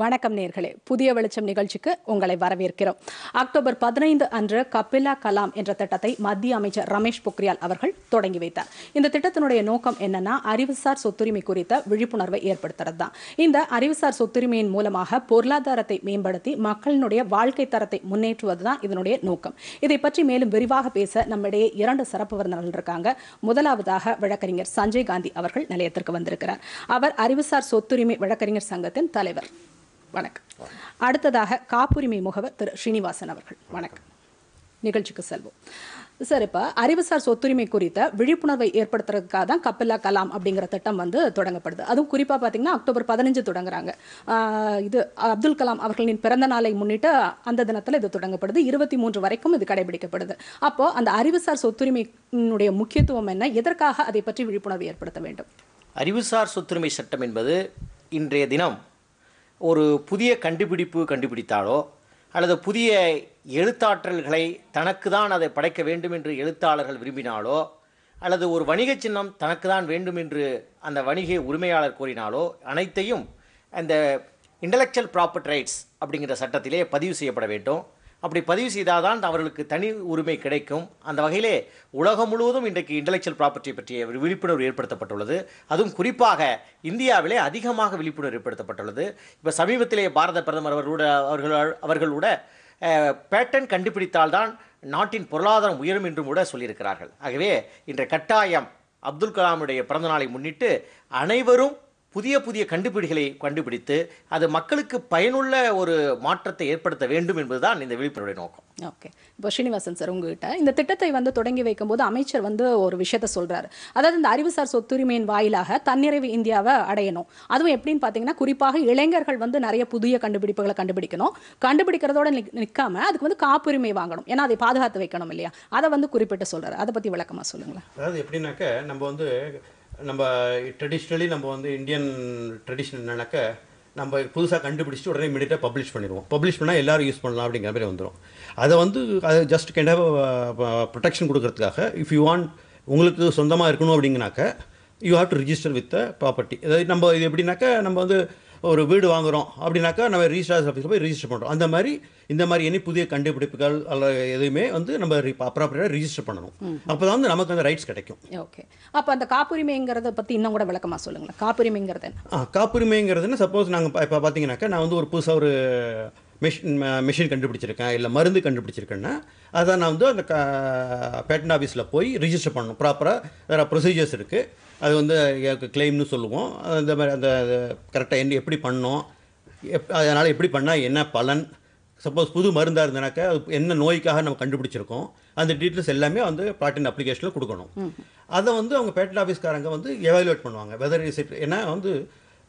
வணக்கம் நேர்களே. புதிய வெளிச்சம் நிகழ்ச்சிக்கு உங்களை வரவேற்கிறோம். அக்டோபர் பதினைந்து அன்று கபிலா கலாம் என்ற திட்டத்தை மத்திய அமைச்சர் ரமேஷ் பொக்ரியால் அவர்கள் தொடங்கி வைத்தார். இந்த திட்டத்தினுடைய நோக்கம் என்னன்னா அறிவுசார் சொத்துரிமை குறித்த விழிப்புணர்வை ஏற்படுத்துறது தான் இந்த அறிவுசார் சொத்துரிமையின் மூலமாக பொருளாதாரத்தை மேம்படுத்தி மக்களினுடைய வாழ்க்கை தரத்தை முன்னேற்றுவது தான் இதனுடைய நோக்கம். இதை பற்றி மேலும் விரிவாக பேச நம்மிடையே இரண்டு சிறப்பு விருந்தினர்கள் இருக்காங்க. முதலாவதாக வழக்கறிஞர் சஞ்சய் காந்தி அவர்கள் நிலையத்திற்கு வந்திருக்கிறார். அவர் அறிவுசார் சொத்துரிமை வழக்கறிஞர் சங்கத்தின் தலைவர். வணக்கம். அடுத்ததாக காப்புரிமை முகவர் திரு ஸ்ரீனிவாசன் அவர்கள். வணக்கம். நிகழ்ச்சிக்கு செல்வோம். சார் இப்போ அறிவுசார் சொத்துரிமை குறித்த விழிப்புணர்வை ஏற்படுத்துறதுக்காக தான் கப்பில்லா கலாம் அப்படிங்கிற திட்டம் வந்து தொடங்கப்படுது. அதுவும் குறிப்பாக பார்த்தீங்கன்னா அக்டோபர் பதினஞ்சு தொடங்குறாங்க. இது அப்துல் கலாம் அவர்களின் பிறந்த நாளை முன்னிட்டு அந்த தினத்தில் இது தொடங்கப்படுது. இருபத்தி மூன்று வரைக்கும் இது கடைபிடிக்கப்படுது. அப்போ அந்த அறிவுசார் சொத்துரிமையினுடைய முக்கியத்துவம் என்ன? எதற்காக அதை பற்றி விழிப்புணர்வு ஏற்படுத்த வேண்டும்? அறிவுசார் சொத்துரிமை சட்டம் என்பது இன்றைய தினம் ஒரு புதிய கண்டுபிடிப்பு கண்டுபிடித்தாலோ அல்லது புதிய எழுத்தாற்றல்களை தனக்கு தான் அதை படைக்க வேண்டும் என்று எழுத்தாளர்கள் விரும்பினாலோ அல்லது ஒரு வணிக சின்னம் தனக்கு தான் வேண்டும் என்று அந்த வணிக உரிமையாளர் கோரினாலோ அனைத்தையும் அந்த இன்டலெக்சுவல் ப்ராப்பர்ட் ரைட்ஸ் அப்படிங்கிற சட்டத்திலே பதிவு செய்யப்பட வேண்டும். அப்படி பதிவு செய்தால் தான் அவர்களுக்கு தனி உரிமை கிடைக்கும். அந்த வகையிலே உலகம் முழுவதும் இன்றைக்கு இன்டலெக்சுவல் ப்ராப்பர்ட்டி பற்றிய ஒரு விழிப்புணர்வு ஏற்படுத்தப்பட்டுள்ளது. அதுவும் குறிப்பாக இந்தியாவிலே அதிகமாக விழிப்புணர்வு ஏற்படுத்தப்பட்டுள்ளது. இப்போ சமீபத்திலே பாரத பிரதமர் அவர்களோட அவர்கள் அவர்களோட பேட்டன் கண்டுபிடித்தால்தான் நாட்டின் பொருளாதாரம் உயரும் என்றும் கூட சொல்லியிருக்கிறார்கள். ஆகவே இன்றைய கட்டாயம் அப்துல் கலாமுடைய பிறந்தநாளை முன்னிட்டு அனைவரும் புதிய புதிய கண்டுபிடிகளை கண்டுபிடித்து அது மக்களுக்கு பயனுள்ள ஒரு மாற்றத்தை ஏற்படுத்த வேண்டும் என்பதுதான் இந்த விழிப்புணர்வுடைய நோக்கம். ஓகே. இப்போ ஸ்ரீனிவாசன் சார் உங்ககிட்ட இந்த திட்டத்தை வந்து தொடங்கி வைக்கும்போது அமைச்சர் வந்து ஒரு விஷயத்த சொல்றாரு. அதாவது இந்த அறிவுசார் சொத்துரிமையின் வாயிலாக தன்னிறைவு இந்தியாவை அடையணும். அதுவும் எப்படின்னு பார்த்தீங்கன்னா குறிப்பாக இளைஞர்கள் வந்து நிறைய புதிய கண்டுபிடிப்புகளை கண்டுபிடிக்கணும். கண்டுபிடிக்கிறதோட நிக்- நிக்காம அதுக்கு வந்து காப்புரிமை வாங்கணும். ஏன்னா அதை பாதுகாத்து வைக்கணும் இல்லையா? அதை வந்து குறிப்பிட்டு சொல்றாரு. அதை பத்தி விளக்கமா சொல்லுங்களேன். அதாவது எப்படின்னாக்க நம்ம வந்து நம்ம ட்ரெடிஷ்னலி நம்ம வந்து இந்தியன் ட்ரெடிஷன் என்னன்னாக்க நம்ம புதுசாக கண்டுபிடிச்சிட்டு உடனே இமீடியட்டாக பப்ளிஷ் பண்ணிடுவோம். பப்ளிஷ் பண்ணால் எல்லாரும் யூஸ் பண்ணலாம் அப்படிங்கிற மாதிரி வந்துடும் அதை வந்து அது ஜஸ்ட் கைண்ட் ஆஃப் ப்ரொடெக்ஷன் கொடுக்கறதுக்காக இஃப் யூ வாண்ட் உங்களுக்கு சொந்தமாக இருக்கணும் அப்படிங்கனாக்க you have to register with the property அதாவது நம்ம இது எப்படின்னாக்கா நம்ம வந்து ஒரு வீடு வாங்குறோம் அப்படின்னாக்கா நம்ம ரிஜிஸ்டர் ஆஃபீஸில் போய் ரிஜிஸ்டர் பண்ணுறோம் அந்த மாதிரி இந்த மாதிரி இனி புதிய கண்டுபிடிப்புகள் அல்ல எதுவுமே வந்து நம்ம அப்ராப்பரியாக ரிஜிஸ்டர் பண்ணணும். அப்போ தான் வந்து நமக்கு அந்த ரைட்ஸ் கிடைக்கும். ஓகே அப்போ அந்த காப்புரிமைங்கிறத பத்தி இன்னும் கூட விளக்கமா சொல்லுங்களேன். காப்புரிமைங்கிறது ஆ காப்புரிமைங்கிறதுன்னு சப்போஸ் நாங்கள் இப்போ பார்த்தீங்கன்னாக்கா நான் வந்து ஒரு புதுசாக ஒரு மிஷின் மிஷின் கண்டுபிடிச்சிருக்கேன் இல்லை மருந்து கண்டுபிடிச்சிருக்கேன்னா அதை நான் வந்து அந்த பேட்டன் ஆஃபீஸில் போய் ரிஜிஸ்டர் பண்ணணும். ப்ராப்பராக வேறு ப்ரொசீஜர்ஸ் இருக்குது அது வந்து கிளைம்னு சொல்லுவோம். அந்த மாதிரி அந்த கரெக்டாக என்ன எப்படி பண்ணோம் எப் அதனால் எப்படி பண்ணால் என்ன பலன்? சப்போஸ் புது மருந்தாக இருந்தனாக்கா அது என்ன நோய்க்காக நம்ம கண்டுபிடிச்சிருக்கோம் அந்த டீட்டெயில்ஸ் எல்லாமே வந்து பேட்டன் அப்ளிகேஷனில் கொடுக்கணும். அதை வந்து அவங்க பேட்டன் ஆஃபீஸ்காரங்க வந்து எவாலுவேட் பண்ணுவாங்க. வெதர் இஸ் இட் ஏன்னா வந்து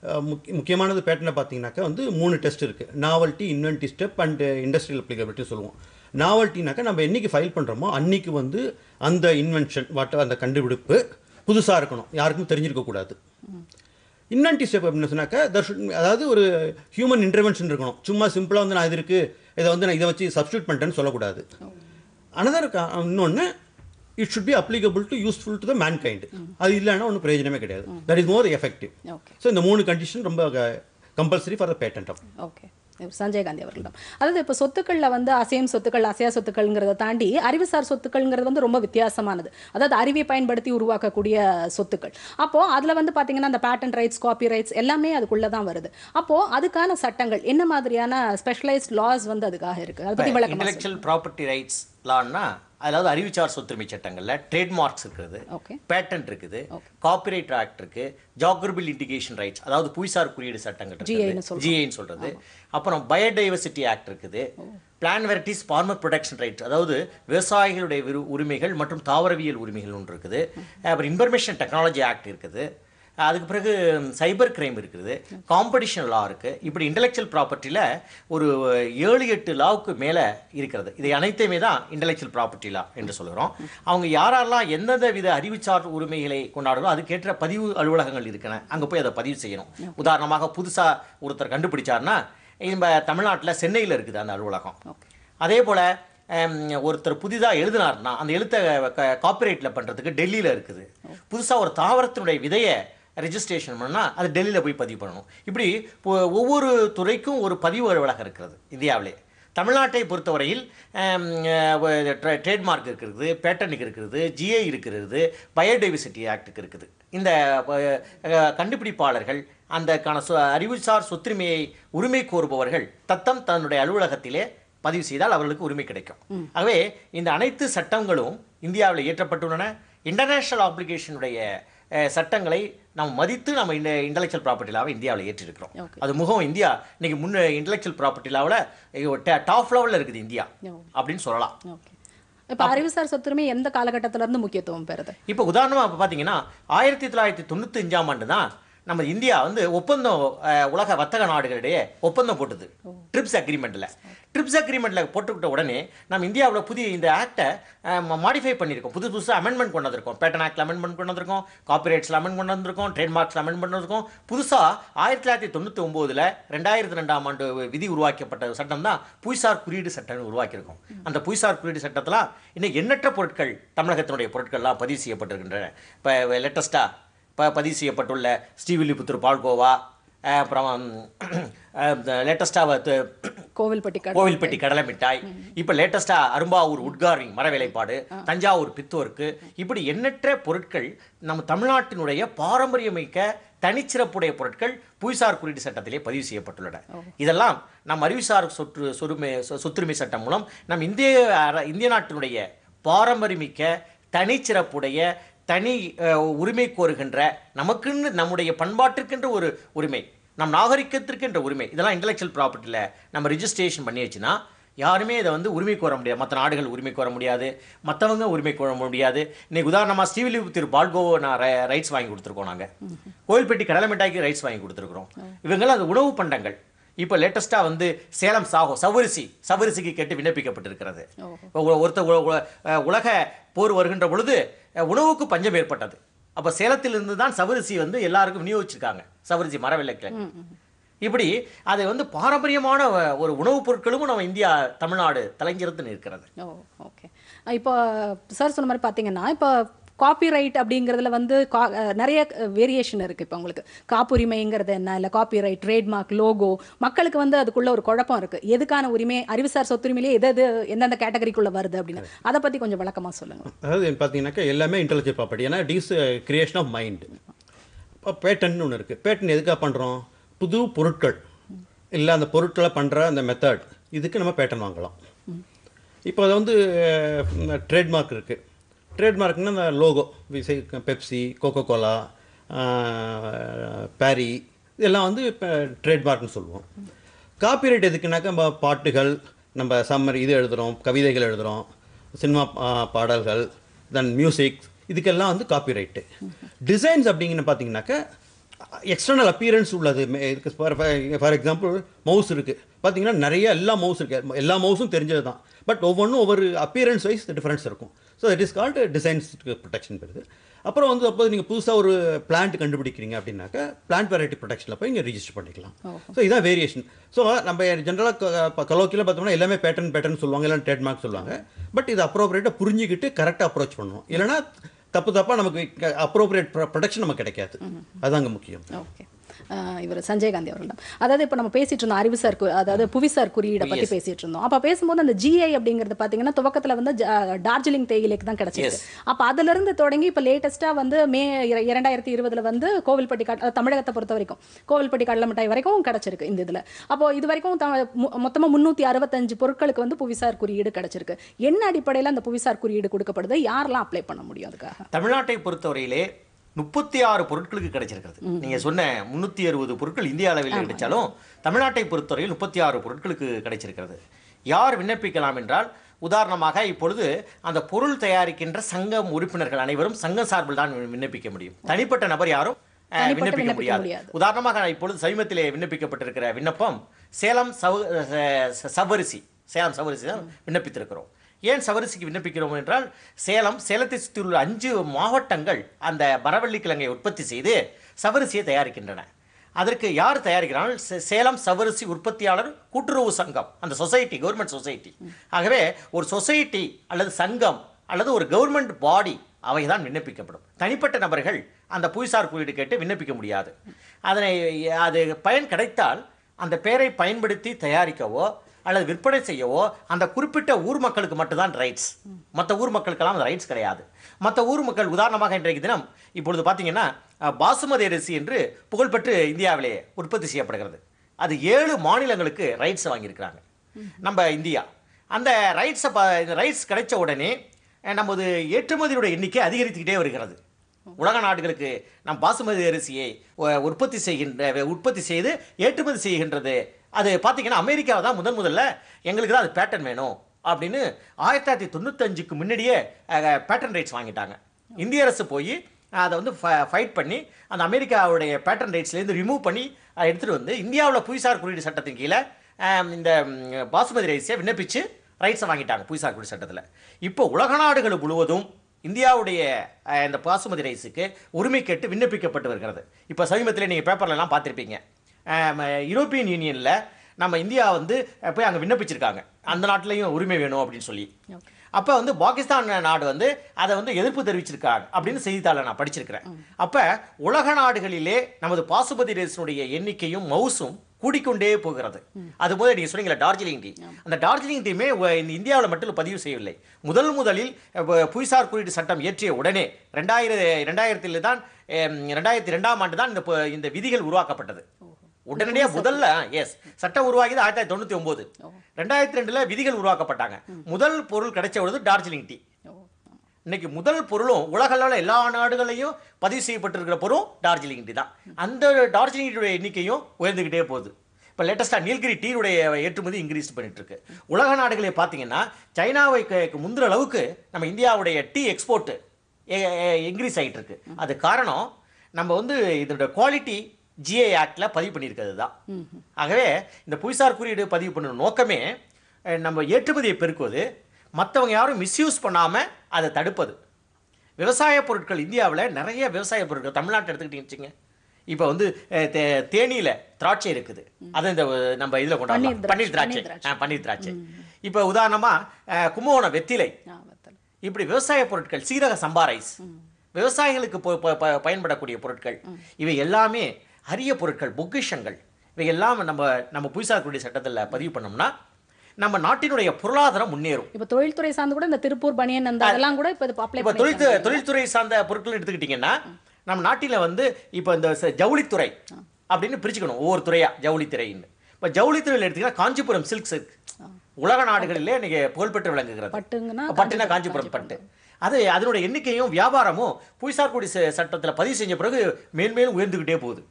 முக்கிய முக்கியமானது பேட்டனை பார்த்தீங்கன்னாக்கா வந்து மூணு டெஸ்ட் இருக்குது novelty inventive step and industrial applicability சொல்லுவோம். நாவல்ட்டினாக்கா நம்ம என்னைக்கு ஃபைல் பண்ணுறோமோ அன்னைக்கு வந்து அந்த இன்வென்ஷன் வாட் அந்த கண்டுபிடிப்பு புதுசாக இருக்கணும். யாருக்கும் தெரிஞ்சிருக்கக்கூடாது இன்வென்டி ஸ்டெப் அப்படின்னு சொன்னாக்கா should அதாவது ஒரு ஹியூமன் இன்டர்வென்ஷன் இருக்கணும். சும்மா சிம்பிளாக வந்து நான் இது இருக்குது இதை வந்து நான் இதை வச்சு சப்ஸ்டியூட் பண்ணிட்டேன்னு சொல்லக்கூடாது. அனதர் இன்னொன்று it should be applicable to useful to the mankind. அது இல்லைன்னா ஒன்றும் பிரயோஜனமே கிடையாது. That is more effective okay so இந்த மூணு கண்டிஷன் ரொம்ப compulsory for the patent of okay Sanjay Gandhi அவர்களிடம். அதாவது இப்போ சொத்துக்கள்ல வந்து அசையும் சொத்துக்கள் அசையா சொத்துக்கள்ங்கிறத தாண்டி அறிவுசார் சொத்துக்கள்ங்கிறது வந்து ரொம்ப வித்தியாசமானது. அதாவது அறிவை பயன்படுத்தி உருவாக்கக்கூடிய சொத்துக்கள். அப்போ அதுல வந்து பாத்தீங்கன்னா அந்த பேட்டன் ரைட்ஸ் காப்பி ரைட்ஸ் எல்லாமே அதுக்குள்ள தான் வருது. அப்போ அதுக்கான சட்டங்கள் என்ன மாதிரியான ஸ்பெஷலைஸ்ட் லாஸ் வந்து அதுக்காக இருக்கு? அதை பத்தி விளக்கமா ப்ராப்பர்ட்டி ரைட்ஸ் லான்னா அதாவது அறிவுசார் சொத்துரிமை சட்டங்கள்ல ட்ரேட்மார்க்ஸ் இருக்குது பேட்டன்ட் இருக்குது காப்பிரைட் ஆக்ட் இருக்கு ஜாகிரபிள் இண்டிகேஷன் ரைட்ஸ் அதாவது புவிசார் குறியீடு சட்டங்கள் இருக்குது. ஜிஐன்னு சொல்றது. அப்புறம் பயோடைவர்சிட்டி ஆக்ட் இருக்குது. Plant varieties farmer protection rights அதாவது விவசாயிகளுடைய உரிமைகள் மற்றும் தாவரவியல் உரிமைகள் ஒன்று இருக்குது. அப்புறம் இன்ஃபர்மேஷன் டெக்னாலஜி ஆக்ட் இருக்குது. அதுக்கு பிறகு சைபர் கிரைம் இருக்குது. காம்படிஷன் லா இருக்குது இப்படி இன்டெலெக்சுவல் ப்ராப்பர்ட்டியில் ஒரு ஏழு எட்டு லாவுக்கு மேலே இருக்கிறது. இதை அனைத்தையுமே தான் இன்டெலெக்சுவல் ப்ராப்பர்ட்டி லா என்று சொல்கிறோம் அவங்க யாரெல்லாம் எந்தெந்த வித அறிவுசார் உரிமைகளை கொண்டாடுறோ அதுக்கேற்ற பதிவு அலுவலகங்கள் இருக்கன. அங்கே போய் அதை பதிவு செய்யணும். உதாரணமாக புதுசாக ஒருத்தர் கண்டுபிடிச்சாருன்னா நம்ம தமிழ்நாட்டில் சென்னையில் இருக்குது அந்த அலுவலகம். அதே போல் ஒருத்தர் புதிதாக எழுதினார்னா அந்த எழுத்தை காப்பிரைட்டில் பண்ணுறதுக்கு டெல்லியில் இருக்குது. புதுசாக ஒரு தாவரத்தினுடைய விதையை ரெஜிஸ்ட்ரேஷன் பண்ணால் அது டெல்லியில் போய் பதிவு பண்ணணும். இப்படி ஒ- ஒவ்வொரு துறைக்கும் ஒரு பதிவு அலுவலகம் இருக்கிறது இந்தியாவிலே. தமிழ்நாட்டை பொறுத்தவரையில் ட்ரேட்மார்க் இருக்கிறது பேட்டர்னுக்கு இருக்கிறது ஜிஐ இருக்கிறது பயோடைவர்சிட்டி ஆக்டுக்கு இருக்குது. இந்த கண்டுபிடிப்பாளர்கள் அந்தக்கான சொ அறிவுசார் சொத்துரிமையை உரிமை கோருபவர்கள் தத்தம் தன்னுடைய அலுவலகத்திலே பதிவு செய்தால் அவர்களுக்கு உரிமை கிடைக்கும். ஆகவே இந்த அனைத்து சட்டங்களும் இந்தியாவில் இயற்றப்பட்டுள்ளன. இன்டர்நேஷனல் ஆப்ளிகேஷனுடைய அஹ், சட்டங்களை நாம் மதித்து நம்ம இந்த இன்டலெக்சுவல் ப்ராப்பர்ட்டி லாவை இந்தியாவில் ஏற்றிருக்கிறோம். அது முகம் இந்தியா. இன்னைக்கு முன்ன இன்டலெக்சுவல் ப்ராப்பர்ட்டி லாவில் டாப் லெவலில் இருக்குது இந்தியா. அப்படின்னு சொல்லலாம். இப்போ அறிவுசார் சொத்துரிமை எந்த காலகட்டத்துல இருந்து முக்கியத்துவம் பெறுது? இப்போ உதாரணமாக இப்போ பார்த்தீங்கன்னா ஆயிரத்தி தொள்ளாயிரத்தி தொண்ணூற்றி அஞ்சாம் ஆண்டு தான் நம்ம இந்தியா வந்து ஒப்பந்தம் உலக வர்த்தக நாடுகளிடையே ஒப்பந்தம் போட்டுது. ட்ரிப்ஸ் அக்ரிமெண்ட்டில் ட்ரிப்ஸ் அக்ரிமெண்ட்டில் போட்டுக்கிட்ட உடனே நம்ம இந்தியாவில் புதிய இந்த ஆக்டை மாடிஃபை பண்ணியிருக்கோம். புதுசு புதுசாக அமெண்ட்மெண்ட் கொண்டு வந்திருக்கோம். பேட்டன் ஆக்டில் அமெண்ட்மெண்ட் கொண்டு வந்திருக்கோம். காப்பிரைட்ஸில் அமெண்ட் கொண்டு வந்திருக்கோம். ட்ரேட்மார்க்ஸில் அமெண்ட் கொண்டு வந்திருக்கோம். புதுசாக ஆயிரத்தி தொள்ளாயிரத்தி தொண்ணூற்றி ஒம்போதில் ரெண்டாயிரத்தி ரெண்டாம் ஆண்டு விதி உருவாக்கப்பட்ட சட்டம் தான் புய்சார் குறியீடு சட்டம்னு உருவாக்கியிருக்கோம். அந்த புய்சார் குறியீடு சட்டத்தில் இன்னைக்கு எண்ணற்ற பொருட்கள் தமிழகத்தினுடைய பொருட்கள்லாம் பதிவு செய்யப்பட்டிருக்கின்றன. இப்போ லேட்டஸ்ட்டாக இப்போ பதிவு செய்யப்பட்டுள்ள ஸ்ரீவில்லிபுத்தூர் பால்கோவா அப்புறம் லேட்டஸ்ட்டாக கோவில்பட்டி கோவில்பட்டி கடலை மிட்டாய். இப்போ லேட்டஸ்ட்டாக அரும்பாவூர் உட்கார்விங் மர வேலைப்பாடு தஞ்சாவூர் பித்தோருக்கு. இப்படி எண்ணற்ற பொருட்கள் நம்ம தமிழ்நாட்டினுடைய பாரம்பரியமிக்க தனிச்சிறப்புடைய பொருட்கள் புவிசார் குறியீடு சட்டத்திலே பதிவு செய்யப்பட்டுள்ளன. இதெல்லாம் நம் அறிவுசார் சொற்று சொருமை சொத்துரிமை சட்டம் மூலம் நம் இந்திய இந்திய நாட்டினுடைய பாரம்பரியமிக்க தனிச்சிறப்புடைய தனி உரிமை கோருகின்ற நமக்குன்னு நம்முடைய பண்பாட்டிற்கென்ற ஒரு உரிமை நம் நாகரிகத்திற்கென்ற உரிமை இதெல்லாம் இன்டெலெக்சுவல் ப்ராப்பர்ட்டியில் நம்ம ரிஜிஸ்ட்ரேஷன் பண்ணி வச்சுன்னா யாருமே இதை வந்து உரிமை கோர முடியாது. மற்ற நாடுகள் உரிமை கோர முடியாது. மற்றவங்க உரிமை கோர முடியாது. இன்னைக்கு உதாரணமாக ஸ்ரீவில்லிபுத்தூர் பால்கோவோ நான் ரைட்ஸ் வாங்கி கொடுத்துருக்கோம் நாங்கள் கோயில்பெட்டி கடலை மிட்டாய்க்கு ரைட்ஸ் வாங்கி கொடுத்துருக்குறோம். இவங்கெல்லாம் அது உணவு பண்டங்கள். இப்போ லேட்டஸ்ட்டாக வந்து சேலம் சாகோ சவரிசி சவரிசிக்கு கேட்டு விண்ணப்பிக்கப்பட்டிருக்கிறது. ஒருத்தர் உலக போர் வருகின்ற பொழுது உணவுக்கு பஞ்சம் ஏற்பட்டது. அப்போ சேலத்திலிருந்து தான் சவரிசி வந்து எல்லாருக்கும் விநியோகிச்சிருக்காங்க. சவரிசி மரவிலக்கில் இப்படி அதை வந்து பாரம்பரியமான ஒரு உணவுப் பொருட்களும் நம்ம இந்தியா தமிழ்நாடு தலைஞ்சிருந்து இருக்கிறது. ஓ ஓகே. இப்போ சார் சொன்ன மாதிரி பார்த்தீங்கன்னா இப்போ காப்பிரைட் அப்படிங்கிறதுல வந்து நிறைய வேரியேஷன் இருக்கு இப்போ உங்களுக்கு. காப்புரிமைங்கிறது என்ன? இல்லை காப்பிரைட் ட்ரேட்மார்க் லோகோ மக்களுக்கு வந்து அதுக்குள்ள ஒரு குழப்பம் இருக்கு. எதுக்கான உரிமை? அறிவுசார் சொத்துரிமையிலே எது எது எந்தெந்த கேட்டகரிக்குள்ள வருது அப்படின்னு. அதை பத்தி கொஞ்சம் விளக்கமா சொல்லுங்க. அதாவது பார்த்தீங்கன்னாக்கா எல்லாமே இன்டெலிஜென்ட் ப்ராப்பர்ட்டி ஏன்னா டிஸ் கிரியேஷன் ஆஃப் மைண்ட் இப்போ பேட்டன் ஒன்று இருக்குது பேட்டன் எதுக்காக பண்ணுறோம் புது பொருட்கள். இல்லை அந்த பொருட்களை பண்ணுற அந்த மெத்தட் இதுக்கு நம்ம பேட்டன் வாங்கலாம். இப்போ அது வந்து ட்ரேட்மார்க் இருக்குது ட்ரேட்மார்க்னா அந்த லோகோ விசை பெப்சி கோகோ கோலா பேரி இதெல்லாம் வந்து இப்போ ட்ரேட்மார்க்னு சொல்லுவோம். காப்பிரைட் எதுக்குனாக்கா நம்ம பாட்டுகள் நம்ம சம்மர் இது எழுதுகிறோம் கவிதைகள் எழுதுகிறோம் சினிமா பாடல்கள் தென் மியூசிக் இதுக்கெல்லாம் வந்து காப்பிரைட்டு டிசைன்ஸ் அப்படிங்கன்னு பார்த்தீங்கன்னாக்கா எக்ஸ்டர்னல் அப்பியரன்ஸ் உள்ளது. மே- இதுக்கு ஃபார் எக்ஸாம்பிள் மவுஸ் இருக்குது பார்த்தீங்கன்னா நிறைய எல்லா மவுஸ் இருக்குது எல்லா மவுஸும் தெரிஞ்சது தான் பட் ஒவ்வொன்றும் ஒவ்வொரு அப்பியரன்ஸ் வைஸ் டிஃப்ரென்ஸ் இருக்கும். So it is called designs protection பெறுது. அப்புறம் வந்து அப்போது நீங்கள் புதுசாக ஒரு பிளான்ட் கண்டுபிடிக்கிறீங்க அப்படின்னாக்கா பிளான்ட் வெரைட்டி ப்ரொடெக்ஷனில் போய் இங்கே ரிஜிஸ்டர் பண்ணிக்கலாம். ஸோ இதான் வேரியேஷன் ஸோ நம்ம ஜென்ரலாக கலோக்கியில் பார்த்தோம்னா எல்லாமே பேட்டர்ன் பேட்டர்ன் சொல்லுவாங்க இல்லை ட்ரேட்மார்க் சொல்லுவாங்க. பட் இது அப்ரோப்ரியேட்டாக புரிஞ்சுக்கிட்டு கரெக்டாக அப்ரோச் பண்ணணும். இல்லைன்னா தப்பு தப்பாக நமக்கு அப்ரோப்ரியேட் ப்ரொடெக்ஷன் நமக்கு கிடைக்காது. அதாங்க முக்கியம். ஓகே. இவர் சஞ்சய் காந்தி அவர்கள் தான் அதாவது இப்போ நம்ம பேசிட்டு இருந்தோம் அறிவுசார் அதாவது புவிசார் குறியீடை பத்தி பேசிட்டு இருந்தோம். அப்ப பேசும்போது அந்த ஜிஐ அப்படிங்கிறது பாத்தீங்கன்னா துவக்கத்துல வந்து டார்ஜிலிங் தேயிலைக்கு தான் கிடைச்சிருக்கு. அப்ப அதுல இருந்து தொடங்கி இப்ப லேட்டஸ்டா வந்து மே இர- இரண்டாயிரத்தி இருபதுல வந்து கோவில்பட்டி கட்- தமிழகத்தை பொறுத்த வரைக்கும் கோவில்பட்டி கடலை மிட்டாய் வரைக்கும் கிடைச்சிருக்கு இந்த இதுல. அப்போ இது வரைக்கும் த- மு- மொத்தமா முன்னூத்தி அறுபத்தஞ்சு பொருட்களுக்கு வந்து புவிசார் குறியீடு கிடைச்சிருக்கு. என்ன அடிப்படையில அந்த புவிசார் குறியீடு கொடுக்கப்படுது? யாரெல்லாம் அப்ளை பண்ண முடியும் அதுக்காக? தமிழ்நாட்டை பொறுத்தவரையிலே முப்பத்தி ஆறு பொருட்களுக்கு கிடைச்சிருக்கிறது. நீங்க சொன்ன முன்னூத்தி அறுபது பொருட்கள் இந்திய அளவில் கிடைச்சாலும் தமிழ்நாட்டை பொறுத்தவரையில் முப்பத்தி ஆறு பொருட்களுக்கு கிடைச்சிருக்கிறது. யார் விண்ணப்பிக்கலாம் என்றால் உதாரணமாக இப்பொழுது அந்த பொருள் தயாரிக்கின்ற சங்கம் உறுப்பினர்கள் அனைவரும் சங்கம் சார்பில் தான் விண்ணப்பிக்க முடியும். தனிப்பட்ட நபர் யாரும் விண்ணப்பிக்க முடியாது. உதாரணமாக நான் இப்பொழுது சமீபத்திலே விண்ணப்பிக்கப்பட்டிருக்கிற விண்ணப்பம் சேலம் சவு சவரிசி சேலம் சவரிசி தான் விண்ணப்பித்திருக்கிறோம். ஏன் சவரிசிக்கு விண்ணப்பிக்கிறோம் என்றால் சேலம் சேலத்தை சுற்றியுள்ள அஞ்சு மாவட்டங்கள் அந்த மரவள்ளி கிழங்கை உற்பத்தி செய்து சவரிசியை தயாரிக்கின்றன. அதற்கு யார் தயாரிக்கிறார்கள்? சேலம் சவரிசி உற்பத்தியாளர் கூட்டுறவு சங்கம் அந்த சொசைட்டி கவர்மெண்ட் சொசைட்டி. ஆகவே ஒரு சொசைட்டி அல்லது சங்கம் அல்லது ஒரு கவர்மெண்ட் பாடி அவை தான் விண்ணப்பிக்கப்படும். தனிப்பட்ட நபர்கள் அந்த புவிசார் குறியீடு கேட்டு விண்ணப்பிக்க முடியாது. அதனை அது பயன் கிடைத்தால் அந்த பெயரை பயன்படுத்தி தயாரிக்கவோ அல்லது விற்பனை செய்யவோ அந்த குறிப்பிட்ட ஊர் மக்களுக்கு மட்டும்தான் ரைட்ஸ் மற்ற ஊர் மக்களுக்கெல்லாம் அந்த ரைட்ஸ் கிடையாது. மற்ற ஊர் மக்கள் உதாரணமாக இன்றைக்கு தினம் இப்பொழுது பார்த்தீங்கன்னா பாசுமதி அரிசி என்று புகழ்பெற்று இந்தியாவிலே உற்பத்தி செய்யப்படுகிறது. அது ஏழு மாநிலங்களுக்கு ரைட்ஸை வாங்கியிருக்கிறாங்க. நம்ம இந்தியா. அந்த ரைட்ஸை ப இந்த ரைட்ஸ் கிடைச்ச உடனே நமது ஏற்றுமதியுடைய எண்ணிக்கை அதிகரித்துக்கிட்டே வருகிறது. உலக நாடுகளுக்கு நம் பாசுமதி அரிசியை உற்பத்தி செய்கின்ற உற்பத்தி செய்து ஏற்றுமதி செய்கின்றது அது பார்த்தீங்கன்னா அமெரிக்காவை தான் முதன் முதல்ல எங்களுக்கு தான் அது பேட்டர்ன் வேணும் அப்படின்னு ஆயிரத்தி தொள்ளாயிரத்தி தொண்ணூத்தஞ்சுக்கு முன்னாடியே பேட்டர்ன் ரைட்ஸ் வாங்கிட்டாங்க. இந்திய அரசு போய் அதை வந்து ஃபைட் பண்ணி அந்த அமெரிக்காவுடைய பேட்டன் ரைட்ஸ்லேருந்து ரிமூவ் பண்ணி அதை எடுத்துகிட்டு வந்து இந்தியாவில் புவிசார் குறியீடு சட்டத்தின் கீழே இந்த பாசுமதி ரைஸை விண்ணப்பித்து ரைட்ஸை வாங்கிட்டாங்க புவிசார் குறியீடு சட்டத்தில். இப்போ உலக நாடுகள் முழுவதும் இந்தியாவுடைய இந்த பாசுமதி ரைஸுக்கு உரிமை கேட்டு விண்ணப்பிக்கப்பட்டு வருகிறது. இப்போ சமீபத்தில் நீங்கள் பேப்பர்லலாம் பார்த்துருப்பீங்க. யூரோப்பியன் யூனியனில் நம்ம இந்தியா வந்து போய் அங்கே விண்ணப்பிச்சிருக்காங்க. அந்த நாட்டிலையும் உரிமை வேணும் அப்படின்னு சொல்லி. அப்போ வந்து பாகிஸ்தான் நாடு வந்து அதை வந்து எதிர்ப்பு தெரிவிச்சிருக்காங்க அப்படின்னு செய்தித்தாளை நான் படிச்சிருக்கிறேன். அப்போ உலக நாடுகளிலே நமது பாசுபதி ரேசனுடைய எண்ணிக்கையும் மவுசும் கூடிக்கொண்டே போகிறது. அதுபோல நீங்கள் சொன்னீங்களா டார்ஜிலிங் டீ அந்த டார்ஜிலிங் டீமே இந்தியாவில் மட்டும் பதிவு செய்யவில்லை. முதல் முதலில் புவிசார் குறியீடு சட்டம் இயற்றிய உடனே ரெண்டாயிர ரெண்டாயிரத்தில் தான் ரெண்டாயிரத்தி ரெண்டாம் ஆண்டு தான் இந்த இந்த விதிகள் உருவாக்கப்பட்டது. உடனடியாக முதல்ல எஸ் சட்டம் உருவாகியது ஆயிரத்தி தொள்ளாயிரத்தி தொண்ணூற்றி ஒம்பது. ரெண்டாயிரத்தி ரெண்டுல விதிகள் உருவாக்கப்பட்டாங்க. முதல் பொருள் கிடைச்ச பொழுது டார்ஜிலிங் டீ. இன்னைக்கு முதல் பொருளும் உலக அளவில் எல்லா நாடுகளையும் பதிவு செய்யப்பட்டிருக்கிற பொருளும் டார்ஜிலிங் டீ தான். அந்த டார்ஜிலிங் டீயோட எண்ணிக்கையும் உயர்ந்துக்கிட்டே போகுது. இப்போ லேட்டஸ்ட்டாக நீல்கிரி டீயுடைய ஏற்றுமதி இன்க்ரீஸ் பண்ணிட்டு இருக்கு உலக நாடுகளை பார்த்தீங்கன்னா சைனாவை முந்துற அளவுக்கு நம்ம இந்தியாவுடைய டீ எக்ஸ்போர்ட் இன்க்ரீஸ் ஆகிட்டு இருக்கு அது காரணம் நம்ம வந்து இதோட குவாலிட்டி ஜிஏ ஆக்ட்ல பதிவு பண்ணியிருக்கிறது தான் ஆகவே இந்த புவிசார் குறியீடு பதிவு பண்ணுற நோக்கமே நம்ம ஏற்றுமதியை பெருக்குவது மற்றவங்க யாரும் மிஸ்யூஸ் பண்ணாமல் அதை தடுப்பது. விவசாய பொருட்கள் இந்தியாவில் நிறைய விவசாய பொருட்கள் தமிழ்நாட்டை எடுத்துக்கிட்டீங்கன்னு வச்சுங்க இப்போ வந்து தே- தேனியில திராட்சை இருக்குது. அதை இந்த நம்ம இதில் கொண்டாடலாம் பன்னீர் திராட்சை. பன்னீர் திராட்சை. இப்போ உதாரணமாக கும்பகோணம் வெத்திலை. இப்படி விவசாய பொருட்கள் சீரக சம்பா ரைஸ். விவசாயிகளுக்கு பயன்படக்கூடிய பொருட்கள். இவை எல்லாமே அரிய பொருட்கள் பொக்கிஷங்கள் இவை எல்லாம் நம்ம நம்ம புவிசார் குறியீடு சட்டத்தில் பதிவு பண்ணோம்னா நம்ம நாட்டினுடைய பொருளாதாரம் முன்னேறும். இப்ப தொழில்துறை சார்ந்து கூட இந்த திருப்பூர் பனியன் அந்த அதெல்லாம் கூட இப்ப அப்ளை இப்போ தொழில் தொழில்துறை சார்ந்த பொருட்கள் எடுத்துக்கிட்டிங்கன்னா நம்ம நாட்டில் வந்து இப்போ இந்த ஜவுளித்துறை அப்படின்னு பிரிச்சுக்கணும் ஒவ்வொரு துறையா ஜவுளித்துறைன்னு. இப்போ ஜவுளித்துறையில் எடுத்தீங்கன்னா காஞ்சிபுரம் சில்க் சில்க். உலக நாடுகளிலே இன்னைக்கு புகழ்பெற்று விளங்குகிறது. பட்டுங்கன்னா பட்டுனா காஞ்சிபுரம் பட்டு. அது அதனுடைய எண்ணிக்கையும் வியாபாரமும் புய்சார்குடி சட்டத்தில் பதிவு செஞ்ச பிறகு மேன்மேலும் உயர்ந்துக்கிட்டே போகுது.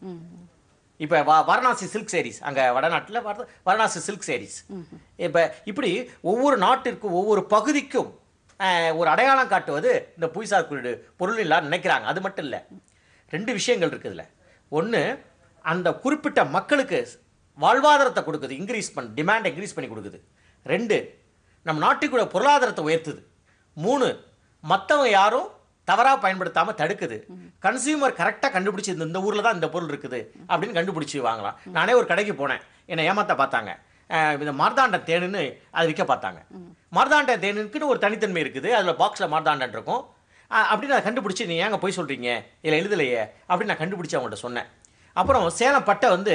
இப்போ வா வாரணாசி சில்க் சேரீஸ். அங்கே வடநாட்டில் வர- வாரணாசி சில்க் சேரீஸ். இப்போ இப்படி ஒவ்வொரு நாட்டிற்கும் ஒவ்வொரு பகுதிக்கும் ஒரு அடையாளம் காட்டுவது இந்த புவிசார் குறியீடு பொருள் எல்லாரும் நினைக்கிறாங்க. அது மட்டும் இல்லை. ரெண்டு விஷயங்கள் இருக்குதுல ஒன்று அந்த குறிப்பிட்ட மக்களுக்கு வாழ்வாதாரத்தை கொடுக்குது. இன்க்ரீஸ் பண்ண டிமாண்டை இன்க்ரீஸ் பண்ணி கொடுக்குது. ரெண்டு நம்ம நாட்டுக்குள்ள பொருளாதாரத்தை உயர்த்துது. மூணு மற்றவங்க யாரும் தவறாக பயன்படுத்தாமல் தடுக்குது. கன்சியூமர் கரெக்டாக கண்டுபிடிச்சி இந்த இந்த ஊரில் தான் இந்த பொருள் இருக்குது அப்படின்னு கண்டுபிடிச்சி வாங்கலாம். நானே ஒரு கடைக்கு போனேன். என்னை ஏமாத்த பார்த்தாங்க. இந்த மார்தாண்ட தேனுன்னு அதை விற்க பார்த்தாங்க. மார்தாண்ட தேனுக்குன்னு ஒரு தனித்தன்மை இருக்குது. அதில் பாக்ஸில் மார்தாண்டன் இருக்கும். அப்படின்னு அதை கண்டுபிடிச்சி நீ ஏங்க போய் சொல்கிறீங்க இதில் எழுதலையே? அப்படின்னு நான் கண்டுபிடிச்சி அவங்கள்ட்ட சொன்னேன். அப்புறம் சேலம் பட்டை வந்து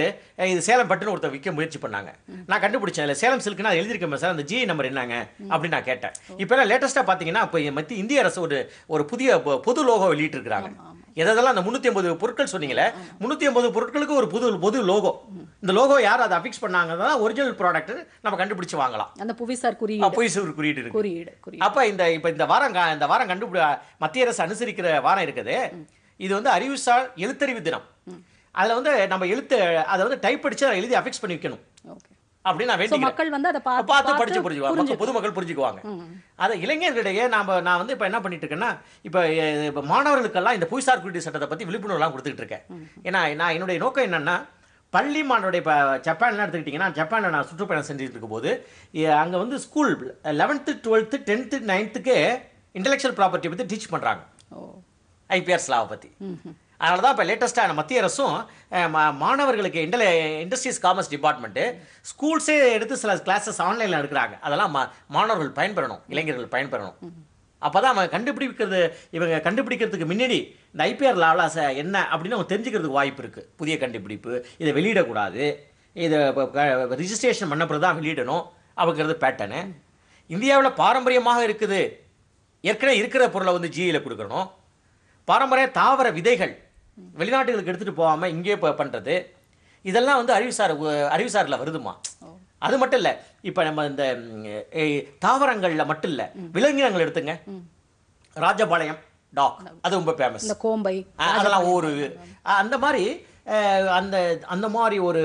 இது சேலம் பட்டுன்னு ஒருத்தர் விற்க முயற்சி பண்ணாங்க. நான் கண்டுபிடிச்சேன் இல்லை சேலம் சில்க்னா எழுதியிருக்கேன் சார் அந்த ஜி நம்பர் என்னங்க? அப்படின்னு நான் கேட்டேன். இப்போ லேட்டஸ்ட்டாக பார்த்தீங்கன்னா இப்போ மத்திய இந்திய அரசு ஒரு ஒரு புதிய பொது லோகோ வெளியிட்டிருக்கிறாங்க. எதெல்லாம் அந்த முந்நூற்றி ஐம்பது பொருட்கள் சொன்னீங்களே முந்நூற்றி ஐம்பது பொருட்களுக்கு ஒரு புது பொது லோகோ இந்த லோகோ யார் அதை அஃபிக்ஸ் பண்ணாங்க தான் ஒரிஜினல் ப்ராடக்ட் நம்ம கண்டுபிடிச்சு வாங்கலாம். அந்த புவிசார் குறியீடு. பொய் ஒரு குறியீடு இருக்கு. குறியீடு அப்ப இந்த இப்ப இந்த வாரம் இந்த வாரம் கண்டுபிடி மத்திய அரசு அனுசரிக்கிற வாரம் இருக்குது. இது வந்து அறிவுசார் எழுத்தறிவு தினம். அதுல வந்து நம்ம எழுத்து அதை வந்து டைப் அடிச்சு அதை எழுதி அஃபிக்ஸ் பண்ணி வைக்கணும். அப்படின்னு நான் வேண்டிக்கிறேன். மக்கள் வந்து அதை பார்த்து படிச்சு புரிஞ்சுக்குவாங்க. மக்கள் பொதுமக்கள் புரிஞ்சுக்குவாங்க. அதை இளைஞர்களிடையே நாம நான் வந்து இப்போ என்ன பண்ணிட்டு இருக்கேன்னா இப்போ மாணவர்களுக்கெல்லாம் இந்த புவிசார் குறியீடு சட்டத்தை பற்றி விழிப்புணர்வுலாம் கொடுத்துட்டு இருக்கேன். ஏன்னா நான் என்னுடைய நோக்கம் என்னன்னா பள்ளி மாணவருடைய இப்போ ஜப்பான்லாம் எடுத்துக்கிட்டிங்கன்னா ஜப்பானில் நான் சுற்றுப்பயணம் செஞ்சுட்டு இருக்கும்போது அங்கே வந்து ஸ்கூல் லெவன்த்து டுவெல்த்து டென்த்து நைன்த்துக்கு இன்டெலெக்சுவல் ப்ராப்பர்ட்டி பற்றி டீச் பண்ணுறாங்க ஓ. ஐபிஆர் லாவை பற்றி அதனால தான் இப்போ லேட்டஸ்ட்டாக மத்திய அரசும் மா- மாணவர்களுக்கு இண்டல இண்டஸ்ட்ரீஸ் காமர்ஸ் டிபார்ட்மெண்ட்டு ஸ்கூல்ஸே எடுத்து சில கிளாஸஸ் ஆன்லைனில் எடுக்கிறாங்க. அதெல்லாம் மா மாணவர்கள் பயன்பெறணும் இளைஞர்கள் பயன்பெறணும். அப்போ தான் அவன் கண்டுபிடிக்கிறது இவங்க கண்டுபிடிக்கிறதுக்கு முன்னாடி இந்த ஐபிஆர் லாலாசை என்ன அப்படின்னு அவங்க தெரிஞ்சுக்கிறதுக்கு வாய்ப்பு இருக்குது புதிய கண்டுபிடிப்பு இதை வெளியிடக்கூடாது. இதை ரிஜிஸ்ட்ரேஷன் பண்ண தான் வெளியிடணும். அப்படிங்கிறது பேட்டர்னு இந்தியாவில் பாரம்பரியமாக இருக்குது. ஏற்கனவே இருக்கிற பொருளை வந்து ஜிஇயில் கொடுக்கணும். பாரம்பரிய தாவர விதைகள் வெளிநாட்டுகளுக்கு எடுத்துகிட்டு போகாமல் இங்கே பண்ணுறது இதெல்லாம் வந்து அறிவுசார் அறிவுசாரில் வருதுமா அது மட்டும் இல்லை இப்போ நம்ம இந்த தாவரங்கள்ல மட்டும் இல்லை விலங்கினங்கள் எடுத்துங்க. ராஜபாளையம் டாக் அது ரொம்ப ஃபேமஸ் இந்த கோம்பை அதெல்லாம் ஒரு அந்த மாதிரி அந்த அந்த மாதிரி ஒரு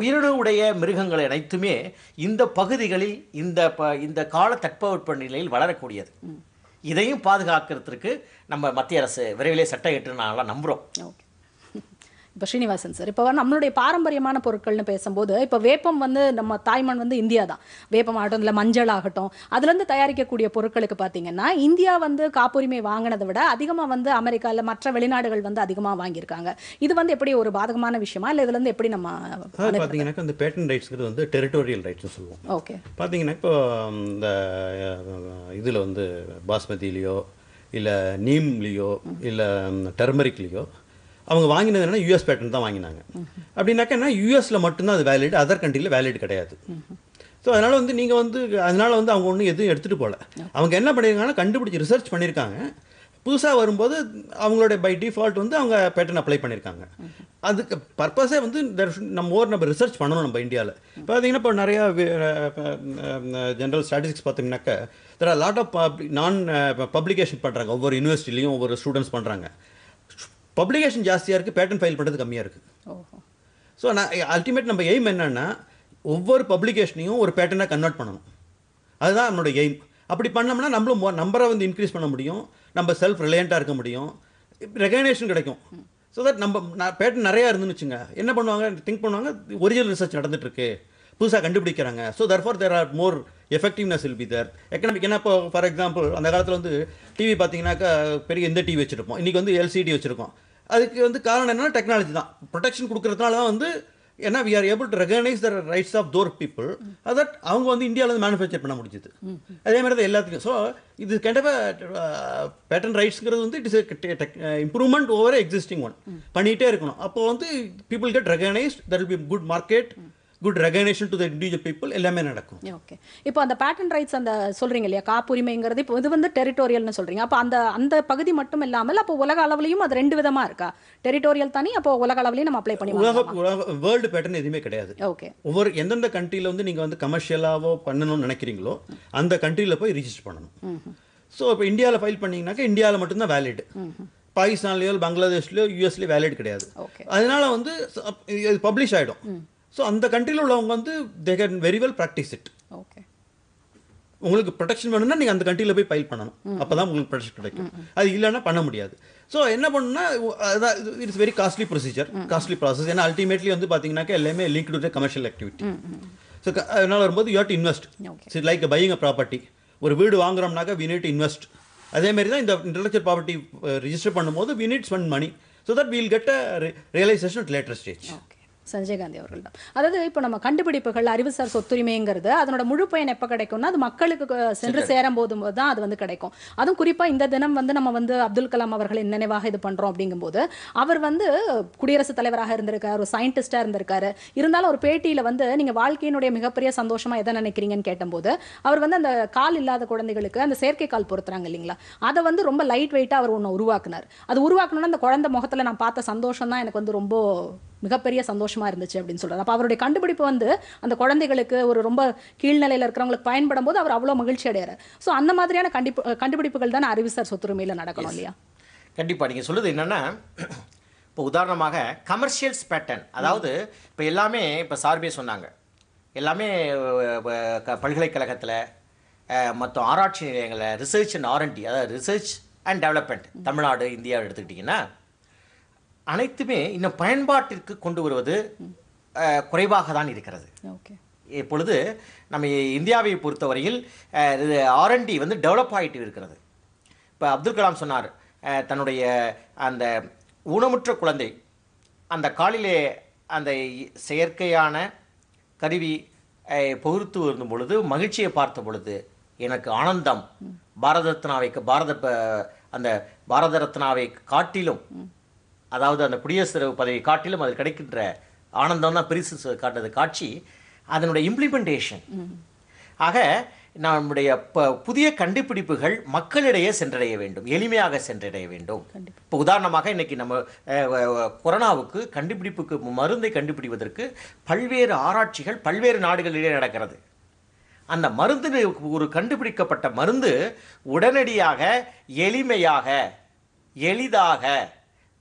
உயிரினுடைய மிருகங்கள் அனைத்துமே இந்த பகுதிகளில் இந்த இந்த கால தட்பவெப்ப நிலையில் வளரக்கூடியது. இதையும் பாதுகாக்கிறதுக்கு நம்ம மத்திய அரசு விரைவிலே சட்டம் ஏற்று நம்புகிறோம் ஓகே. இப்போ ஸ்ரீனிவாசன் சார் இப்போ நம்மளுடைய பாரம்பரியமான பொருட்கள்னு பேசும்போது இப்போ வேப்பம் வந்து நம்ம தாய்மண் வந்து இந்தியா தான். வேப்பம் ஆகட்டும் இல்லை மஞ்சள் ஆகட்டும் அதுலேருந்து தயாரிக்கக்கூடிய பொருட்களுக்கு பார்த்தீங்கன்னா இந்தியா வந்து காப்புரிமை வாங்கினதை விட அதிகமாக வந்து அமெரிக்காவில் மற்ற வெளிநாடுகள் வந்து அதிகமாக வாங்கியிருக்காங்க. இது வந்து எப்படி ஒரு பாதகமான விஷயமா? இல்லை இதுலேருந்து எப்படி நம்ம அதாவது பார்த்தீங்கன்னாக்கா இந்த பேட்டன் ரைட்ஸ்ங்கிறது வந்து டெரிட்டோரியல் ரைட்ஸ்னு சொல்லுவோம். ஓகே. பார்த்தீங்கன்னா இப்போ இந்த இதில் வந்து பாஸ்மதிலேயோ இல்லை நீம்லேயோ இல்லை டர்மரிக்லேயோ அவங்க வாங்கினது என்னன்னா யூஎஸ் பேட்டன் தான் வாங்கினாங்க. அப்படின்னாக்கா என்ன யூஎஸில் மட்டும்தான் அது வேலிட் அதர் கண்ட்ரியில் வேலிட் கிடையாது. ஸோ அதனால் வந்து நீங்கள் வந்து அதனால் வந்து அவங்க ஒன்றும் எதுவும் எடுத்துகிட்டு போகல அவங்க என்ன பண்ணியிருக்காங்கன்னா கண்டுபிடிச்சி ரிசர்ச் பண்ணியிருக்காங்க புதுசாக வரும்போது அவங்களுடைய பை டிஃபால்ட் வந்து அவங்க பேட்டன் அப்ளை பண்ணியிருக்காங்க அதுக்கு பர்பஸே வந்து நம்ம ஓர் நம்ம ரிசர்ச் பண்ணணும் நம்ம இந்தியாவில் பார்த்தீங்கன்னா இப்போ நிறையா ஜென்ரல் ஸ்டாட்டிஸ்டிக்ஸ் பார்த்தீங்கன்னாக்கா தெர் ஆர் லாட் ஆஃப் நான் பப்ளிகேஷன் பண்ணுறாங்க ஒவ்வொரு யூனிவர்சிட்டிலையும் ஒவ்வொரு ஸ்டூடெண்ட்ஸ் பண்ணுறாங்க பப்ளிகேஷன் ஜாஸ்தியாக இருக்குது பேட்டன் ஃபைல் பண்ணுறது கம்மியாக இருக்குது ஸோ நான் அல்டிமேட் நம்ம எய்ம் என்னன்னா ஒவ்வொரு பப்ளிகேஷனையும் ஒரு பேட்டர்னாக கன்வெர்ட் பண்ணணும். அதுதான் நம்மளோட எய்ம் அப்படி பண்ணோம்னா நம்மளும் நம்பரை வந்து இன்க்ரீஸ் பண்ண முடியும். நம்ம செல்ஃப் ரிலையண்ட்டாக இருக்க முடியும். ரெகக்னேஷன் கிடைக்கும். ஸோ தட் நம்ம பேட்டர்ன் நிறையா இருந்துன்னு வச்சுங்க என்ன பண்ணுவாங்க திங்க் பண்ணுவாங்க ஒரிஜினல் ரிசர்ச் நடந்துட்டு இருக்கு புதுசாக கண்டுபிடிக்கிறாங்க. So therefore there are more effectiveness will be their economic என்ன இப்போ ஃபார் எக்ஸாம்பிள் அந்த காலத்தில் வந்து டிவி பார்த்தீங்கன்னாக்கா பெரிய எந்த டிவி வச்சுருப்போம். இன்றைக்கி வந்து எல்சிடி வச்சுருக்கோம். அதுக்கு வந்து காரணம் என்னன்னா டெக்னாலஜி தான். ப்ரொடெக்ஷன் கொடுக்கறதுனால தான் வந்து ஏன்னா we are able to recognise the rights of those people அதட் அவங்க வந்து இந்தியாவில் வந்து மேனுஃபேக்சர் பண்ண முடிஞ்சது. அதே மாதிரி தான் எல்லாத்துக்கும். ஸோ இது கண்டிப்பா பேட்டன் ரைட்ஸ்ங்கிறது வந்து it is improvement over existing one பண்ணிகிட்டே இருக்கணும். அப்போ வந்து people get recognised that will be good market good recognition to the individual people எல்லாமே நடக்கும். ஓகே இப்போ அந்த பேட்டன் ரைட்ஸ் அந்த சொல்றீங்க இல்லையா? காப்புரிமைங்கிறது இப்போ இது வந்து டெரிட்டோரியல்னு சொல்றீங்க. அப்போ அந்த அந்த பகுதி மட்டும் இல்லாமல் அப்போ உலக அளவுலையும் அது ரெண்டு விதமா இருக்கா? டெரிட்டோரியல் தனி அப்போ உலக அளவுலையும் நம்ம அப்ளை பண்ணி உலக உலக வேர்ல்டு பேட்டர்ன் எதுவுமே கிடையாது. ஓகே ஒவ்வொரு எந்தெந்த கண்ட்ரியில் வந்து நீங்கள் வந்து கமர்ஷியலாவோ பண்ணணும்னு நினைக்கிறீங்களோ அந்த கண்ட்ரியில் போய் ரிஜிஸ்டர் பண்ணணும். ஸோ இப்போ இந்தியாவில் ஃபைல் பண்ணீங்கன்னாக்கா இந்தியாவில் மட்டும்தான் வேலிட் பாகிஸ்தான்லேயோ பங்களாதேஷ்லையோ யூஎஸ்லேயோ வேலிட் கிடையாது. அதனால வந்து இது பப்ளிஷ் ஆகிடும் ஸோ அந்த கண்ட்ரியில் உள்ளவங்க வந்து they can very well practise it okay உங்களுக்கு ப்ரொடெக்ஷன் வேணும்னா நீங்கள் அந்த கண்ட்ரியில் போய் ஃபைல் பண்ணணும். அப்போ தான் உங்களுக்கு ப்ரொடெக்ஷன் கிடைக்கும். அது இல்லைன்னா பண்ண முடியாது. ஸோ என்ன பண்ணணும்னா அதான் it's very costly procedure costly process ஏன்னா அல்டிமேட்லி வந்து பார்த்தீங்கன்னாக்கா எல்லாமே link to commercial activity so அதனால் வரும்போது you to invest. It's like buying a property ஒரு வீடு வாங்குறோம்னாக்கா வி நீட் இன்வெஸ்ட் அதே மாதிரி தான் இந்த இன்டெலக்சுவல் ப்ராப்பர்ட்டி ரிஜிஸ்டர் பண்ணும்போது we need spend money so that we'll get a realisation at later stage Sanjay Gandhi அவர்கள் தான். அதாவது இப்போ நம்ம கண்டுபிடிப்புகள் அறிவுசார் சொத்துரிமைங்கிறது அதனோட முழு பயன் எப்போ கிடைக்கும்னா அது மக்களுக்கு சென்று சேரும் போது தான் அது வந்து கிடைக்கும். அதுவும் குறிப்பாக இந்த தினம் வந்து நம்ம வந்து அப்துல் கலாம் அவர்களின் நினைவாக இது பண்ணுறோம் அப்படிங்கும்போது அவர் வந்து குடியரசுத் தலைவராக இருந்திருக்காரு ஒரு சயின்டிஸ்டாக இருந்திருக்காரு. இருந்தாலும் ஒரு பேட்டியில் வந்து நீங்கள் வாழ்க்கையினுடைய மிகப்பெரிய சந்தோஷமாக எதை நினைக்கிறீங்கன்னு கேட்டபோது அவர் வந்து அந்த கால் இல்லாத குழந்தைகளுக்கு அந்த செயற்கை கால் பொருத்துறாங்க இல்லைங்களா? அதை வந்து ரொம்ப லைட் வெயிட்டாக அவர் ஒன்று உருவாக்குனார். அது உருவாக்கணும்னா அந்த குழந்தை முகத்தில் நான் பார்த்த சந்தோஷம் தான் எனக்கு வந்து ரொம்ப மிகப்பெரிய சந்தோஷமா இருந்துச்சு அப்படின்னு சொல்றாரு. அப்ப அவருடைய கண்டுபிடிப்பு வந்து அந்த குழந்தைகளுக்கு ஒரு ரொம்ப கீழ்நிலையில இருக்கிறவங்களுக்கு பயன்படும் போது அவர் அவ்வளவு மகிழ்ச்சி அடைகிறார் ஸோ அந்த மாதிரியான கண்டிப்பு கண்டுபிடிப்புகள் தான் அறிவுசார் சொத்துரிமையில நடக்கணும் இல்லையா? கண்டிப்பாக நீங்கள் சொல்லுது என்னென்னா இப்போ உதாரணமாக கமர்ஷியல்ஸ் பேட்டர்ன் அதாவது இப்போ எல்லாமே இப்போ சார்பே சொன்னாங்க. எல்லாமே பல்கலைக்கழகத்தில் மற்ற ஆராய்ச்சி நிலையங்களில் ரிசர்ச் அண்ட் ஆர்என்டி அதாவது ரிசர்ச் அண்ட் டெவலப்மெண்ட் தமிழ்நாடு இந்தியாவை எடுத்துக்கிட்டிங்கன்னா அனைத்துமே இன்னும் பயன்பாட்டிற்கு கொண்டு வருவது குறைவாக தான் இருக்கிறது. ஓகே. இப்பொழுது நம்ம இந்தியாவை பொறுத்தவரையில் ஆர்என்டி வந்து டெவலப் ஆகிட்டு இருக்கிறது. இப்போ அப்துல் கலாம் சொன்னார் தன்னுடைய அந்த ஊனமுற்ற குழந்தை அந்த காலிலே அந்த செயற்கையான கருவி பொறுத்து இருந்த பொழுது மகிழ்ச்சியை பார்த்த பொழுது எனக்கு ஆனந்தம். பாரத ரத்னாவை பாரத அந்த பாரத ரத்னாவை காட்டிலும் அதாவது அந்த குடியரசு பதவி காட்டிலும் அது கிடைக்கின்ற ஆனந்தம் தான் பெருசு காட்டுறது காட்சி. அதனுடைய இம்ப்ளிமெண்டேஷன் ஆக நம்முடைய ப புதிய கண்டுபிடிப்புகள் மக்களிடையே சென்றடைய வேண்டும். எளிமையாக சென்றடைய வேண்டும். இப்போ உதாரணமாக இன்னைக்கு நம்ம கொரோனாவுக்கு கண்டுபிடிப்புக்கு மருந்தை கண்டுபிடிப்பதற்கு பல்வேறு ஆராய்ச்சிகள் பல்வேறு நாடுகளிலே நடக்கிறது. அந்த மருந்து ஒரு கண்டுபிடிக்கப்பட்ட மருந்து உடனடியாக எளிமையாக எளிதாக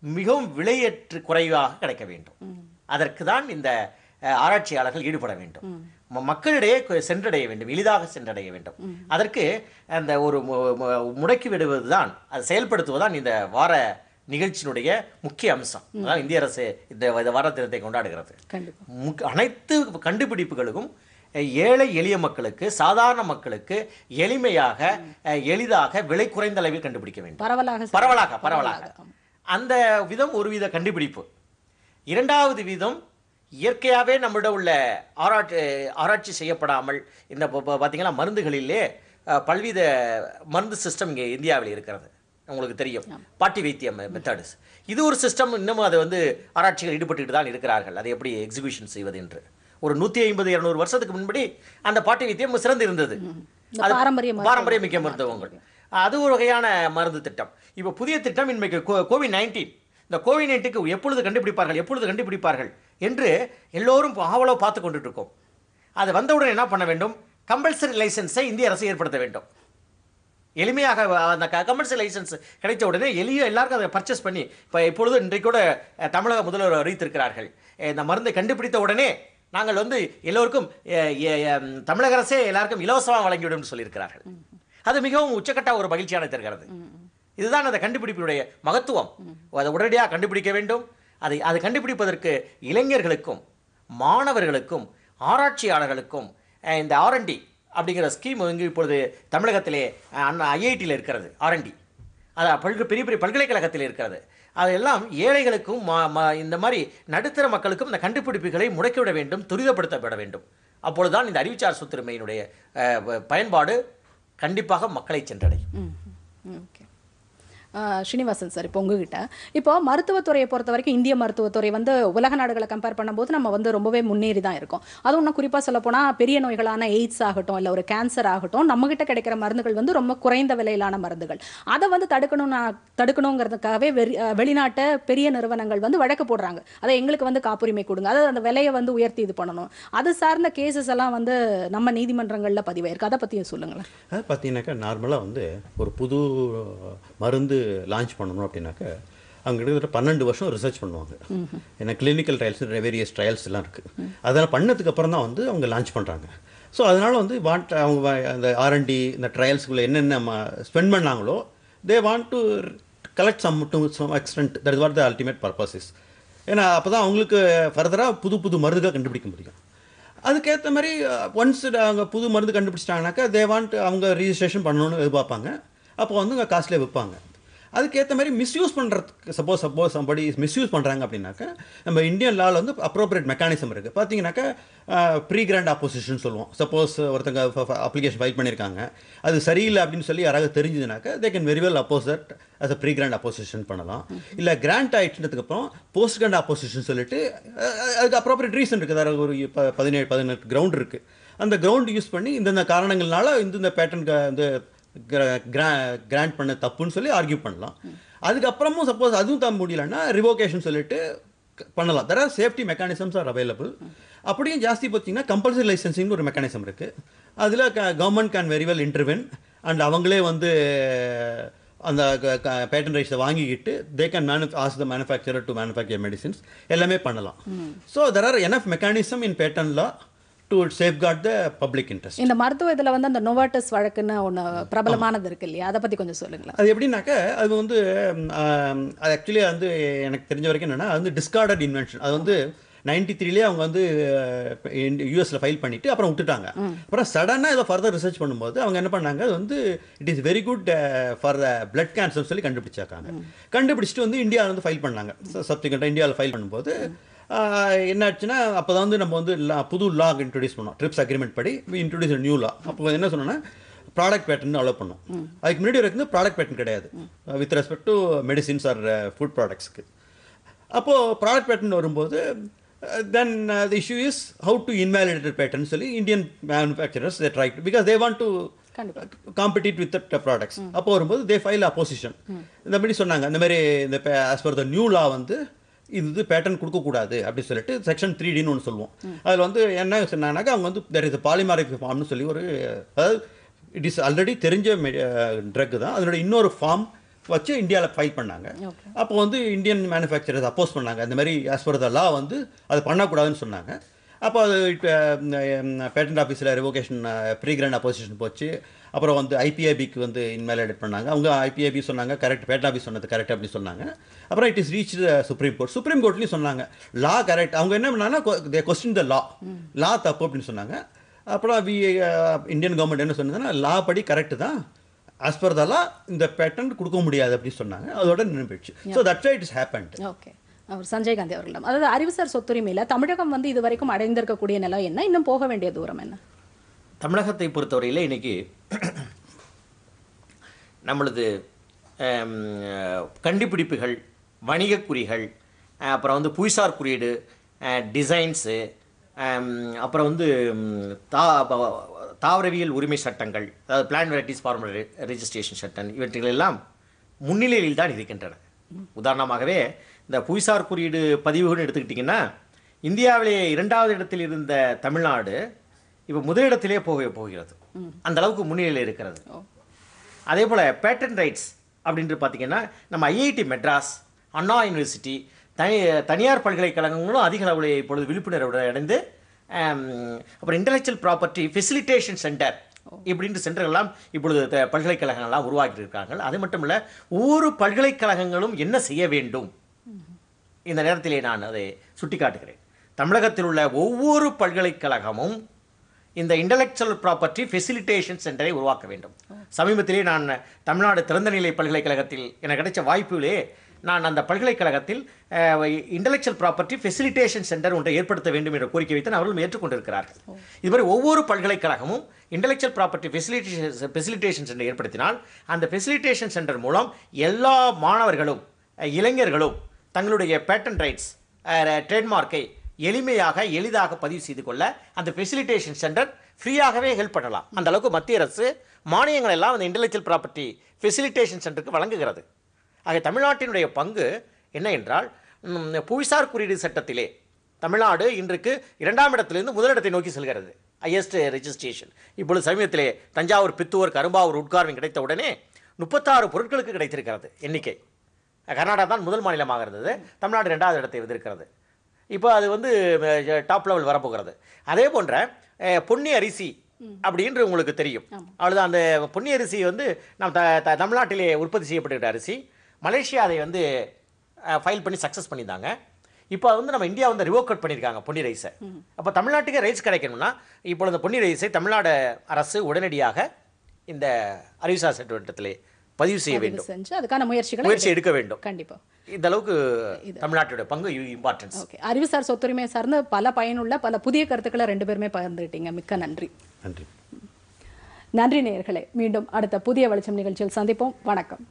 மிகவும் விலையற்று குறைவாக கிடைக்க வேண்டும். அதற்கு தான் இந்த ஆராய்ச்சியாளர்கள் ஈடுபட வேண்டும். மக்களிடையே சென்றடைய வேண்டும் எளிதாக சென்றடைய வேண்டும். அதற்கு அந்த ஒரு முடக்கி விடுவது தான் அதை செயல்படுத்துவதுதான் இந்த வார நிகழ்ச்சியினுடைய முக்கிய அம்சம். அதான் இந்திய அரசு இந்த வார தினத்தை கொண்டாடுகிறது. அனைத்து கண்டுபிடிப்புகளுக்கும் ஏழை எளிய மக்களுக்கு சாதாரண மக்களுக்கு எளிமையாக எளிதாக விலை குறைந்த அளவில் கண்டுபிடிக்க வேண்டும். பரவலாக பரவலாக பரவலாக. அந்த விதம் ஒரு வித கண்டுபிடிப்பு. இரண்டாவது விதம் இயற்கையாகவே நம்மிடம் உள்ள ஆராய்ச்சி ஆராய்ச்சி செய்யப்படாமல் இந்த பார்த்தீங்கன்னா மருந்துகளிலே பல்வித மருந்து சிஸ்டம் இங்கே இந்தியாவில் இருக்கிறது. உங்களுக்கு தெரியும். பாட்டி வைத்தியம் மெத்தட்ஸ். இது ஒரு சிஸ்டம் இன்னமும் அது வந்து ஆராய்ச்சிகள் ஈடுபட்டுட்டு தான் இருக்கிறார்கள். அதை எப்படி எக்ஸிகியூஷன் செய்வது என்று ஒரு நூற்றி ஐம்பது இரநூறு வருஷத்துக்கு முன்படி அந்த பாட்டி வைத்தியம் சிறந்து இருந்தது பாரம்பரிய. பாரம்பரிய மிக்க மருத்துவங்கள். அது ஒரு வகையான மருந்து திட்டம். இப்போ புதிய திட்டம் இன்றைக்கு கோவிட் நைன்டீன் இந்த கோவிட் நைன்டீனுக்கு எப்பொழுது கண்டுபிடிப்பார்கள் எப்பொழுது கண்டுபிடிப்பார்கள் என்று எல்லோரும் ஆவலோ பார்த்து கொண்டுட்டு இருக்கோம் அது வந்தவுடன் என்ன பண்ண வேண்டும்? கம்பல்சரி லைசன்ஸை இந்திய அரசு ஏற்படுத்த வேண்டும். எளிமையாக அந்த கமர்ஷியல் லைசன்ஸ் கிடைத்த உடனே எளிய எல்லாருக்கும் அதை பர்ச்சேஸ் பண்ணி இப்போ இப்பொழுது இன்றைக்கு கூட தமிழக முதல்வர் அறிவித்திருக்கிறார்கள். இந்த மருந்தை கண்டுபிடித்த உடனே நாங்கள் வந்து எல்லோருக்கும் தமிழக அரசே எல்லாருக்கும் இலவசமாக வழங்கிவிடும் சொல்லியிருக்கிறார்கள். அது மிகவும் உச்சக்கட்ட ஒரு மகிழ்ச்சியான தருகிறது. இதுதான் அந்த கண்டுபிடிப்பினுடைய மகத்துவம். அதை உடனடியாக கண்டுபிடிக்க வேண்டும். அதை அதை கண்டுபிடிப்பதற்கு இளைஞர்களுக்கும் மாணவர்களுக்கும் ஆராய்ச்சியாளர்களுக்கும் இந்த ஆர்என்டி அப்படிங்கிற ஸ்கீம் இங்கு இப்பொழுது தமிழகத்திலே அண்ணா ஐஐடியில் இருக்கிறது. ஆர்என்டி அது பல்கு பெரிய பெரிய பல்கலைக்கழகத்தில் இருக்கிறது. அதெல்லாம் ஏழைகளுக்கும் ம- இந்த மாதிரி நடுத்தர மக்களுக்கும் இந்த கண்டுபிடிப்புகளை முடக்கிவிட வேண்டும் துரிதப்படுத்தப்பட வேண்டும். அப்பொழுதுதான் இந்த அறிவுச்சார் சொத்துரிமையினுடைய பயன்பாடு கண்டிப்பாக மக்களை சென்றடையும். ஸ்ரீனிவாசன் சார் இப்போ உங்ககிட்ட. இப்போ மருத்துவத்துறையை பொறுத்த வரைக்கும் இந்திய மருத்துவத்துறை வந்து உலக நாடுகளை கம்பேர் பண்ணும்போது நம்ம வந்து ரொம்பவே முன்னேறி தான் இருக்கோம். அதுவும் இன்னும் குறிப்பாக சொல்லப்போனால் பெரிய நோய்களான எய்ட்ஸ் ஆகட்டும் இல்லை ஒரு கேன்சர் ஆகட்டும் நம்மகிட்ட கிடைக்கிற மருந்துகள் வந்து ரொம்ப குறைந்த விலையிலான மருந்துகள். அதை வந்து தடுக்கணும்னா தடுக்கணுங்கிறதுக்காகவே வெறி வெளிநாட்டு பெரிய நிறுவனங்கள் வந்து வழக்கு போடுறாங்க. அதை எங்களுக்கு வந்து காப்புரிமை கொடுங்க. அதாவது அந்த விலையை வந்து உயர்த்தி இது பண்ணணும். அது சார்ந்த கேசஸ் எல்லாம் வந்து நம்ம நீதிமன்றங்களில் பதிவாயிருக்கு. அதை பற்றியும் சொல்லுங்களேன். பார்த்தீங்கன்னாக்கா நார்மலாக வந்து ஒரு புது மருந்து லான்ச் பண்ணணும் அப்படின்னாக்க அவங்க கிட்டத்தட்ட பன்னெண்டு வருஷம் ரிசர்ச் பண்ணுவாங்க. ஏன்னா கிளினிக்கல் ட்ரையல்ஸ் வேரியஸ் ட்ரையல்ஸ் எல்லாம் இருக்குது அதெல்லாம் பண்ணதுக்கப்புறம் தான் வந்து அவங்க லான்ச் பண்ணுறாங்க ஸோ அதனால் வந்து வாண்ட் அவங்க அந்த ஆர்என்டி இந்த ட்ரையல்ஸ்குள்ளே என்னென்ன ஸ்பெண்ட் பண்ணாங்களோ they want to collect some to some extent that is what the ultimate purposes ஏன்னா அப்போ தான் அவங்களுக்கு ஃபர்தராக புது புது மருந்துகள் கண்டுபிடிக்க முடியும். அதுக்கேற்ற மாதிரி ஒன்ஸ் அவங்க புது மருந்து கண்டுபிடிச்சிட்டாங்கனாக்கா தே வாண்ட் அவங்க ரிஜிஸ்ட்ரேஷன் பண்ணணும்னு எதிர்பார்ப்பாங்க. அப்போ வந்து அங்கே காஸ்ட்லியாக விற்பாங்க. அதுக்கேற்ற மாதிரி மிஸ்யூஸ் பண்ணுறதுக்கு சப்போஸ் சப்போஸ் சம்படி மிஸ்யூஸ் பண்ணுறாங்க அப்படின்னாக்கா நம்ம இந்தியன் லாவில் வந்து அப்ரோப்ரியேட் மெக்கானிசம் இருக்குது பார்த்தீங்கன்னாக்கா ப்ரீ கிராண்ட் ஆப்போசிஷன் சொல்லுவோம். சப்போஸ் ஒருத்தங்க அப்ளிகேஷன் ஃபைல் பண்ணியிருக்காங்க அது சரியில்லை அப்படின்னு சொல்லி யாராவது தெரிஞ்சதுனாக்கா they can very well oppose that a pre grant opposition பண்ணலாம். இல்லை கிராண்ட் ஆயிடுச்சுனதுக்கு அப்புறம் போஸ்ட் கிராண்ட் அப்போசிஷன் சொல்லிட்டு அதுக்கு அப்ரோப்ரியேட் ரீசன் இருக்குது அதாவது ஒரு ப- பதினேழு பதினெட்டு கிரவுண்ட் இருக்குது அந்த கிரவுண்ட் யூஸ் பண்ணி இந்தந்த காரணங்கள்னால இந்தந்த பேட்டர்ன் வந்து கிராண்ட் பண்ண தப்புன்னு சொல்லி ஆர்கியூ பண்ணலாம். அதுக்கப்புறமும் சப்போஸ் அதுவும் தர முடியலன்னா ரிவோகேஷன் சொல்லிட்டு க- பண்ணலாம் தர சேஃப்டி மெக்கானிசம்ஸ் ஆர் அவைலபிள் அப்படியும் ஜாஸ்தி பார்த்தீங்கன்னா கம்பல்சரி லைசன்சிங் ஒரு மெக்கானிசம் இருக்குது அதில் government can very well intervene and அவங்களே வந்து அந்த பேட்டன் ரைட்ஸை வாங்கிக்கிட்டு they can menu as the manufacturer to manufacture medicines எல்லாமே பண்ணலாம். So there are enough mechanism in patent law to safeguard the public interest இந்த மருத்துவ இதுல வந்து அந்த நோவாட்டஸ் வழக்குன்னு ஒண்ணு பிரபலமானது இருக்கு இல்லையா? அதை பத்தி கொஞ்சம் சொல்லுங்களேன். அது எப்படின்னாக்க அது வந்து அது ஆக்சுவலி வந்து எனக்கு தெரிஞ்ச வரைக்கும் என்னன்னா அது வந்து டிஸ்கார்டட் இன்வென்ஷன் அது வந்து நைன்டி த்ரீலேயே அவங்க வந்து யூஎஸ்ல ஃபைல் பண்ணிட்டு அப்புறம் விட்டுட்டாங்க. அப்புறம் சடனாக இதை ஃபர்தர் ரிசர்ச் பண்ணும்போது அவங்க என்ன பண்ணாங்க அது வந்து it is very good for the blood cancer சொல்லி கண்டுபிடிச்சாக்காங்க கண்டுபிடிச்சிட்டு வந்து இந்தியாவில் வந்து ஃபைல் பண்ணாங்க. சப்சிக்வெண்ட்டாக இந்தியாவில் ஃபைல் பண்ணும்போது ஆஹ், என்ன ஆச்சுன்னா அப்போ தான் வந்து நம்ம வந்து law- புது லா இன்ட்ரடியூஸ் பண்ணோம். ட்ரிப்ஸ் அக்ரிமெண்ட் படி இன்ட்ரடியூஸ் நியூ லா அப்போ என்ன சொன்னோன்னா ப்ராடக்ட் பேட்டர்ன் அலோவ் பண்ணோம். அதுக்கு முன்னாடி வரைக்கும் ப்ராடக்ட் பேட்டர்ன் கிடையாது. With respect to medicines or food ப்ராடக்ட்ஸ்க்கு அப்போது ப்ராடக்ட் பேட்டர்ன் வரும்போது then the issue is how to invalidate patent சொல்லி Indian manufacturers they try because they want to compete with products அப்போ வரும்போது தே ஃபைல் அப்போசிஷன் இந்த மாதிரி சொன்னாங்க. இந்த மாதிரி இந்த as per the new law வந்து இது பேட்டர்ன் கொடுக்கக்கூடாது அப்படின்னு சொல்லிட்டு செக்ஷன் த்ரீ டின்னு ஒன்று சொல்லுவோம். அதில் வந்து என்ன சொன்னாங்கன்னாக்கா அவங்க வந்து தெர் இஸ் பாலிமாரிக் ஃபார்ம்னு சொல்லி ஒரு அதாவது இட் இஸ் ஆல்ரெடி தெரிஞ்ச ட்ரக் தான். அதனோட இன்னொரு ஃபார்ம் வச்சு இந்தியாவில் ஃபைல் பண்ணாங்க. அப்போ வந்து இந்தியன் மேனுஃபேக்சரர்ஸ் அப்போஸ் பண்ணாங்க. இந்த மாதிரி ஆஸ் பர் த லா வந்து அது பண்ணக்கூடாதுன்னு சொன்னாங்க. அப்போ அது பேட்டன்ட் ஆஃபீஸில் ரிவோகேஷன் ப்ரீ கிராண்ட் அப்போசிஷன் போச்சு. அப்புறம் வந்து ஐபிஐபிக்கு வந்து இன்வேலிடேட் பண்ணாங்க. அவங்க ஐபிஐபி சொன்னாங்க கரெக்ட் பேட்டன் ஆஃபீஸ் சொன்னது கரெக்ட் அப்படின்னு சொன்னாங்க. அப்புறம் it is reach supreme court supreme கோர்ட்லேயும் சொன்னாங்க லா கரெக்ட் அவங்க என்ன பண்ணாங்கன்னா தே கொஸ்டின் த லா லா தப்பு அப்படின்னு சொன்னாங்க. அப்புறம் வி இந்தியன் கவர்மெண்ட் என்ன சொன்னதுன்னா லா படி கரெக்டு தான். ஆஸ் பர் த லா இந்த பேட்டன் கொடுக்க முடியாது அப்படின்னு சொன்னாங்க. அதோட நின்று போயிடுச்சு. So that's it is happened okay அவர் சஞ்சய் காந்தி அவர்களிடம். அதாவது அறிவுசார் சொத்துரிமையில தமிழகம் வந்து இது வரைக்கும் அடைந்திருக்கக்கூடிய நிலை என்ன? இன்னும் போக வேண்டிய தூரம் என்ன? தமிழகத்தை பொறுத்தவரையில் இன்னைக்கு நம்மளது கண்டுபிடிப்புகள் வணிகக் குறிகள் அப்புறம் வந்து புவிசார் குறியீடு டிசைன்ஸு அப்புறம் வந்து தா தாவரவியல் உரிமை சட்டங்கள் அதாவது பிளான் வெரைட்டிஸ் ஃபார்மல் ரெஜிஸ்ட்ரேஷன் சட்டம் இவற்றிலெல்லாம் முன்னிலையில் தான் இருக்கின்றன. உதாரணமாகவே இந்த புவிசார் குறியீடு பதிவுகள்னு எடுத்துக்கிட்டிங்கன்னா இந்தியாவிலேயே இரண்டாவது இடத்தில் இருந்த தமிழ்நாடு இப்போ முதலிடத்திலே போக போகிறது. அந்த அளவுக்கு முன்னிலையில் இருக்கிறது. அதே போல் பேட்டன் ரைட்ஸ் அப்படின்ட்டு பார்த்தீங்கன்னா நம்ம ஐஐடி மெட்ராஸ் அண்ணா யூனிவர்சிட்டி தனி தனியார் பல்கலைக்கழகங்களும் அதிக அளவில் இப்பொழுது விழிப்புணர்வு அடைந்து அப்புறம் இன்டலெக்சுவல் ப்ராப்பர்ட்டி ஃபெசிலிட்டேஷன் சென்டர் இப்படின்ற சென்டர்கள்லாம் இப்பொழுது பல்கலைக்கழகங்கள்லாம் உருவாக்கி இருக்காங்க. அது மட்டும் இல்லை ஒவ்வொரு பல்கலைக்கழகங்களும் என்ன செய்ய வேண்டும்? இந்த நேரத்திலே நான் அதை சுட்டிக்காட்டுகிறேன். தமிழகத்தில் உள்ள ஒவ்வொரு பல்கலைக்கழகமும் இந்த இன்டலெக்சுவல் ப்ராப்பர்ட்டி ஃபெசிலிட்டேஷன் சென்டரை உருவாக்க வேண்டும். சமீபத்திலே நான் தமிழ்நாடு திறந்தநிலை பல்கலைக்கழகத்தில் எனக்கு கிடைச்ச வாய்ப்பிலே நான் அந்த பல்கலைக்கழகத்தில் இன்டலெக்சுவல் ப்ராப்பர்ட்டி ஃபெசிலிட்டேஷன் சென்டர் ஒன்றை ஏற்படுத்த வேண்டும் என்ற கோரிக்கை வைத்து அவர்கள் ஏற்றுக்கொண்டிருக்கிறார்கள் இதுவரை ஒவ்வொரு பல்கலைக்கழகமும் intellectual property facilitation facilitation centre ஏற்படுத்தினால் அந்த ஃபெசிலிட்டேஷன் சென்டர் மூலம் எல்லா மாணவர்களும் இளைஞர்களும் தங்களுடைய பேட்டன் ரைட்ஸ் ட்ரேட்மார்க்கை எளிமையாக எளிதாக பதிவு செய்து கொள்ள அந்த ஃபெசிலிட்டேஷன் சென்டர் ஃப்ரீயாகவே ஹெல்ப் பண்ணலாம். அந்த அளவுக்கு மத்திய அரசு மானியங்கள் எல்லாம் அந்த இன்டலெக்சுவல் ப்ராப்பர்ட்டி ஃபெசிலிட்டேஷன் சென்டருக்கு வழங்குகிறது. ஆக தமிழ்நாட்டினுடைய பங்கு என்ன என்றால் புவிசார் குறியீடு சட்டத்திலே தமிழ்நாடு இன்றைக்கு இரண்டாம் இடத்திலிருந்து முதலிடத்தை நோக்கி செல்கிறது. ஹையஸ்ட் ரெஜிஸ்ட்ரேஷன் இப்பொழுது சமீபத்திலே தஞ்சாவூர் பித்தூர் கரும்பாவூர் உட்கார்வம் கிடைத்த உடனே முப்பத்தாறு பொருட்களுக்கு கிடைத்திருக்கிறது எண்ணிக்கை. கர்நாடகா தான் முதல் மாநிலமாக இருந்தது. தமிழ்நாடு ரெண்டாவது இடத்தை வந்திருக்கிறது. இப்போ அது வந்து டாப் லெவல் வரப்போகிறது. அதே போன்ற பொன்னி அரிசி அப்படின்று உங்களுக்கு தெரியும். அவ்வளோதான் அந்த பொன்னி அரிசி வந்து நம் த த- தமிழ்நாட்டிலே உற்பத்தி செய்யப்பட்ட அரிசி மலேசியா அதை வந்து ஃபைல் பண்ணி சக்ஸஸ் பண்ணியிருந்தாங்க. இப்போ வந்து நம்ம இந்தியா வந்து ரிவோக் பண்ணியிருக்காங்க பொன்னி ரைஸை அப்போ தமிழ்நாட்டுக்கு ரைஸ் கிடைக்கணும்னா இப்போ இந்த பொன்னி ரைஸை தமிழ்நாடு அரசு உடனடியாக இந்த அறிவுசார் சட்டத்திலே பதிவு செய்ய வேண்டும். செஞ்சு அதுக்கான முயற்சிகளை முயற்சி எடுக்க வேண்டும். கண்டிப்பா. இந்த அளவுக்கு தமிழ்நாட்டுடைய பங்கு இம்பார்ட்டன்ஸ் ஓகே அறிவுசார் சொத்துரிமை சார்ந்த பல பயனுள்ள பல புதிய கருத்துக்களை ரெண்டு பேருமே பகிர்ந்துக்கிட்டீங்க மிக்க நன்றி. நன்றி. நன்றி நேயர்களே. மீண்டும் அடுத்த புதிய வெளிச்சம் நிகழ்ச்சியில் சந்திப்போம். வணக்கம்.